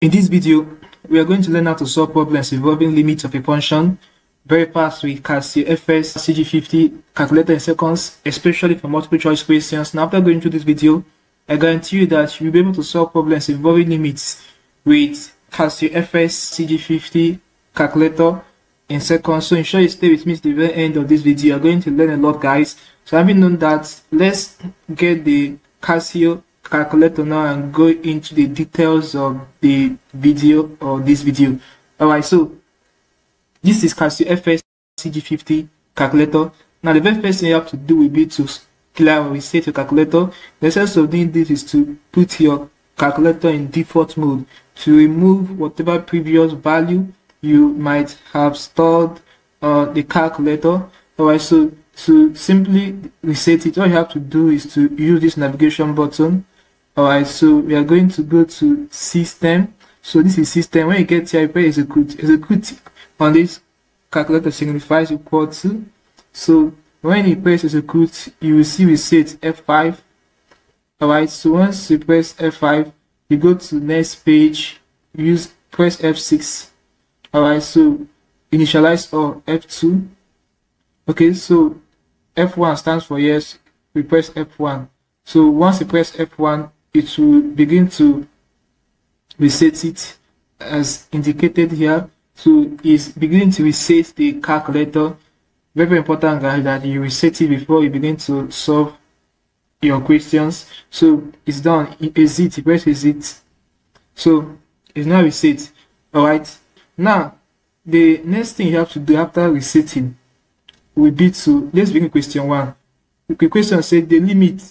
In this video, we are going to learn how to solve problems involving limits of a function very fast with Casio fx-CG50 calculator in seconds, especially for multiple choice questions. Now, after going through this video, I guarantee you that you'll be able to solve problems involving limits with Casio fx-CG50 calculator in seconds. So ensure you stay with me to the very end of this video. You're going to learn a lot, guys. So having known that, let's get the Casio calculator now and go into the details of the video or this video. Alright, so this is Casio FS CG50 calculator. Now the very first thing you have to do will be to clear or reset your calculator. The sense of doing this is to put your calculator in default mode to remove whatever previous value you might have stored on uh, the calculator. Alright, so to simply reset it, all you have to do is to use this navigation button Alright, so we are going to go to system. So this is system. When you get here, you press execute. Execute on this calculator signifies equal to. So when you press execute, you will see we set F5. Alright, so once you press F5, you go to next page, use press F6. Alright, so initialize or F2. Okay, so F1 stands for yes, we press F1. So once you press F1, it will begin to reset it as indicated here. So it's beginning to reset the calculator. Very important guys that you reset it before you begin to solve your questions. So it's done. is it press it? So it's now reset. Alright. Now the next thing you have to do after resetting will be to let's begin question one. The question said the limit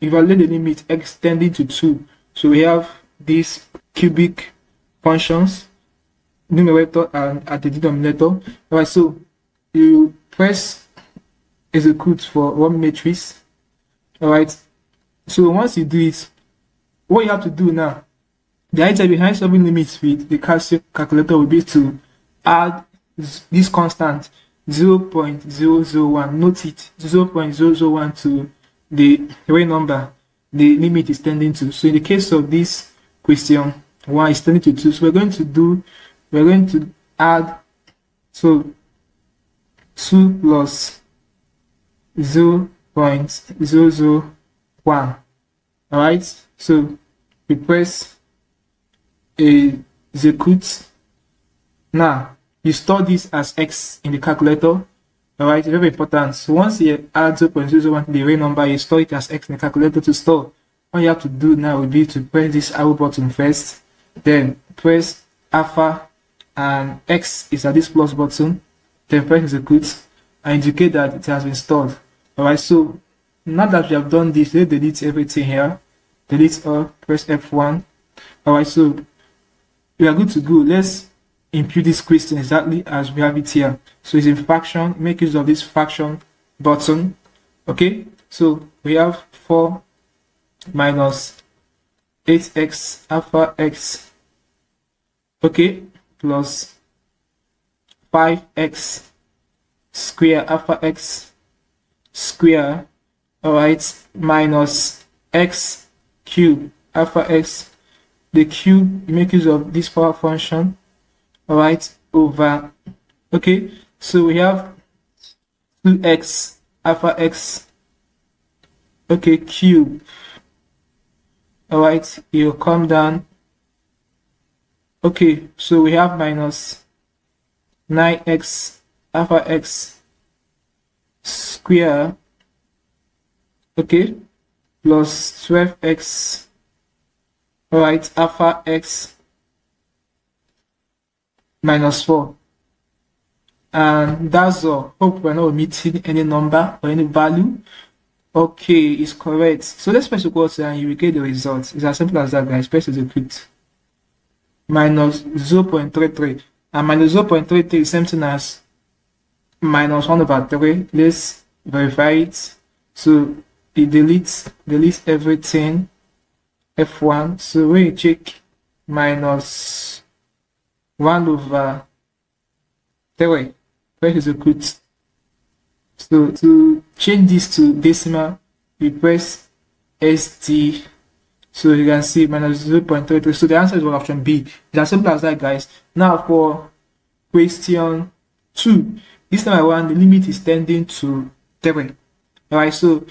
evaluate the limit extending to 2. So we have these cubic functions, numerator and at the denominator. Alright, so you press execute for Run-Matrix. Alright, so once you do it, what you have to do now, the idea behind solving limits with the calculator will be to add this constant 0.001, note it, 0.001 to the real number the limit is tending to. So in the case of this question, y is tending to 2. So we're going to do, we're going to add, so 2 plus 0 0.001. Alright, so we press a execute. Now, you store this as x in the calculator Alright, very important. So once you add 0.001 to the real number, you store it as x in the calculator to store. All you have to do now would be to press this arrow button first, then press alpha and x is at this plus button, then press execute and indicate that it has been stored. Alright, so now that we have done this, let's delete everything here. Delete all, press F1. Alright, so we are good to go. Let's impute this question exactly as we have it here. So it's in fraction, make use of this fraction button. Okay, so we have 4 minus 8x alpha x, okay, plus 5x square alpha x square, alright, minus x cube alpha x. The cube, make use of this power function right over okay so we have 2x alpha x okay cube. All right you come down. Okay so we have minus 9x alpha x square okay plus 12x all right alpha x minus 4. And that's all. Hope we're not omitting any number or any value. Okay, it's correct. So let's press equals and you will get the result. It's as simple as that, guys. Press execute. Minus 0.33. And minus 0.33 is same thing as minus 1 over 3. Let's verify it. So it deletes, deletes everything. F1. So you check minus 1 over 3 press execute so to change this to decimal we press st So you can see minus 0.33. So the answer is option B. It's as simple as that, guys. Now for question 2. This time I want the limit is tending to 3. Alright, so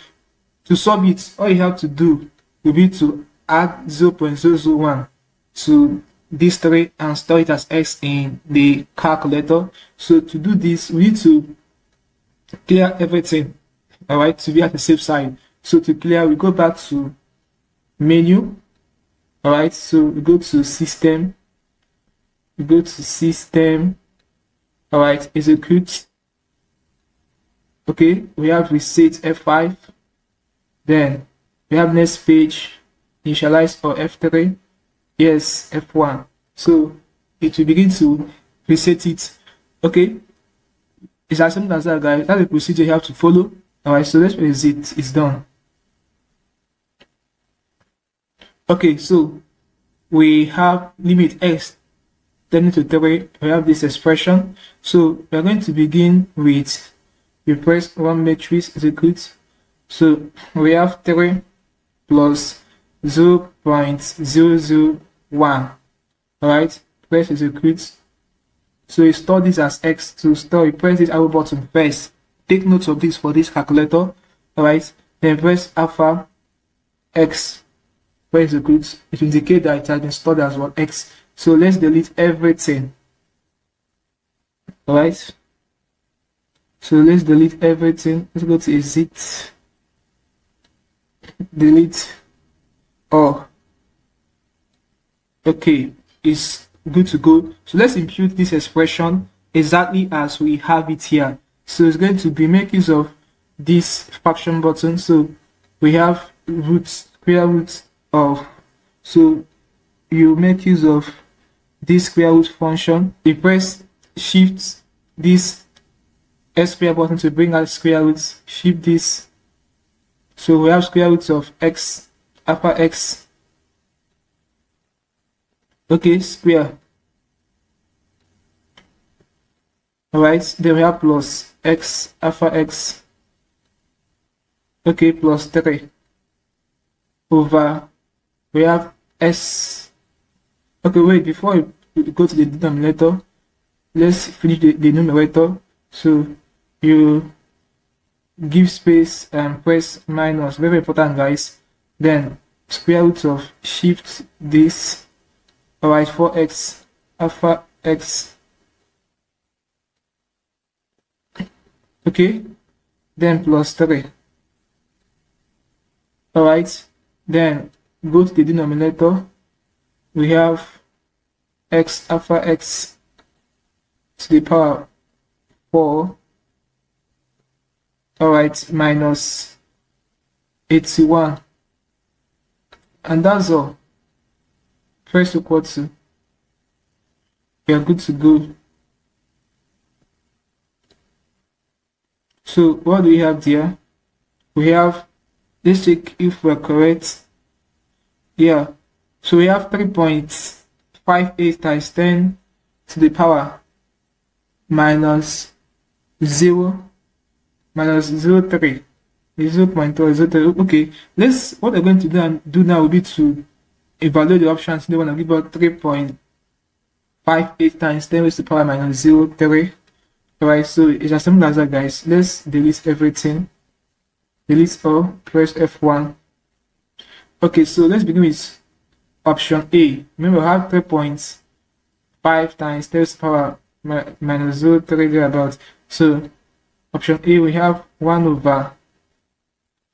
to solve it, all you have to do will be to add 0.001 to this 3 and store it as x in the calculator. So to do this, we need to clear everything, alright, to be at the safe side. So to clear, we go back to menu, alright, so we go to system, we go to system, alright, execute, okay, we have reset F5, then we have next page, initialize for F3, yes, F1, so it will begin to reset it, okay, it's as simple as that guys, that's the procedure you have to follow, alright, so let's press it, it's done. Okay, so we have limit x tending to 3, we have this expression. So we are going to begin with, we press Run-Matrix execute. So we have 3 plus 0 0.001. Alright, press execute. So you store this as x to store, you press this arrow button first. Take note of this for this calculator. Alright, then press alpha x the goods it will indicate that it has been stored as what x so let's delete everything all right so let's delete everything let's go to exit delete all okay it's good to go. So let's impute this expression exactly as we have it here. So it's going to be make use of this fraction button. So we have roots square roots of so you make use of this square root function. You press shift this s square button to bring out square roots. Shift this. So we have square roots of x alpha x okay square alright then we have plus x alpha x. Okay plus 3 over we have s. Okay wait before we go to the denominator let's finish the, the numerator. So you give space and press minus. Very important guys. Then square root of shift this alright 4x alpha x okay then plus 3 alright then go to the denominator, we have x alpha x to the power 4, alright, minus 81. And that's all. First equal to. We are good to go. So what do we have there? We have, let's check if we're correct yeah. So we have 3.58 times 10 to the power minus 0 minus 0 0.3 0 0.3 okay let's what we're going to do, do now will be to evaluate the options they want to give us 3.58 times 10 to the power minus 0 3 alright so it's as simple as that guys let's delete everything delete all press f1 Okay, so let's begin with option A. Remember, we have 3 points, 5 times 10 to the power minus 0, 3 thereabouts. So, option A, we have 1 over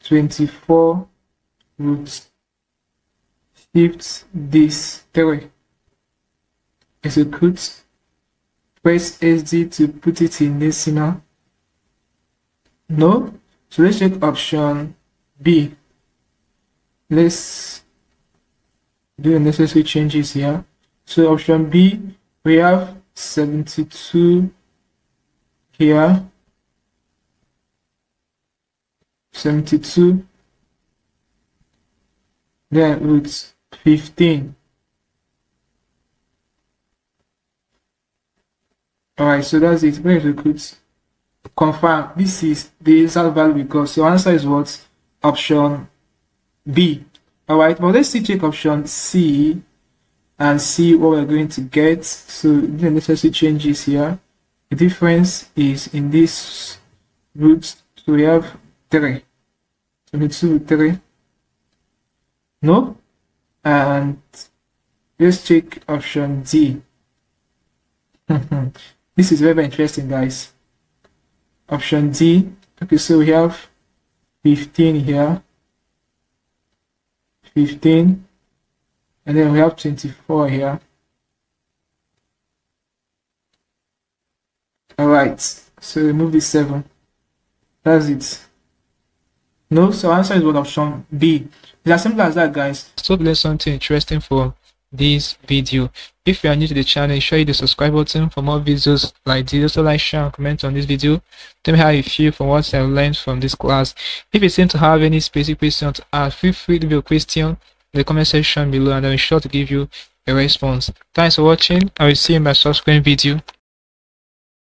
24 root shift this 3. Execute. Press SD to put it in decimal. No. So let's check option B let's do the necessary changes here so option b we have 72 here 72 then root 15 alright so that's it when you could confirm this is the exact value because your answer is what option B. All right, but let's see check option C and see what we're going to get. So the necessary changes here. The difference is in this root, so we have 3. So we 2, 3. No? And let's check option D. this is very, interesting, guys. Option D. Okay, so we have 15 here. 15 and then we have 24 here all right so remove the 7 that's it no so answer is what option b it's as simple as that guys so learn something interesting for this video if you are new to the channel show you the subscribe button for more videos like this also like share and comment on this video tell me how you feel from what i've learned from this class if you seem to have any specific questions to ask feel free to leave your question in the comment section below and I'll be sure to give you a response. Thanks for watching. I will see you in my subsequent video.